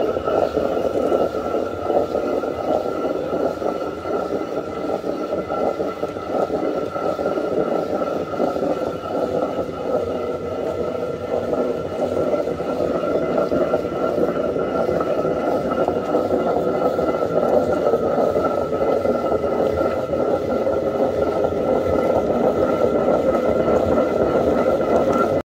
う